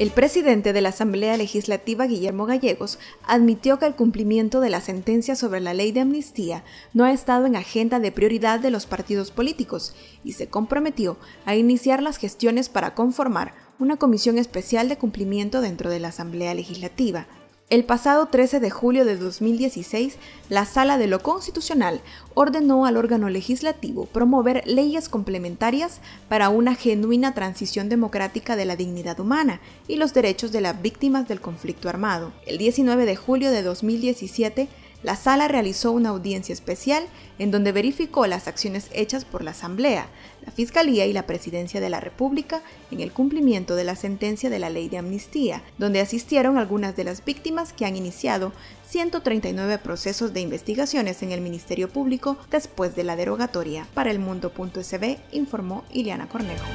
El presidente de la Asamblea Legislativa, Guillermo Gallegos, admitió que el cumplimiento de la sentencia sobre la ley de amnistía no ha estado en agenda de prioridad de los partidos políticos y se comprometió a iniciar las gestiones para conformar una comisión especial de cumplimiento dentro de la Asamblea Legislativa. El pasado 13 de julio de 2016, la Sala de lo Constitucional ordenó al órgano legislativo promover leyes complementarias para una genuina transición democrática de la dignidad humana y los derechos de las víctimas del conflicto armado. El 19 de julio de 2017, la sala realizó una audiencia especial en donde verificó las acciones hechas por la Asamblea, la Fiscalía y la Presidencia de la República en el cumplimiento de la sentencia de la ley de amnistía, donde asistieron algunas de las víctimas que han iniciado 139 procesos de investigaciones en el Ministerio Público después de la derogatoria. Para el mundo.sb informó Ileana Cornejo.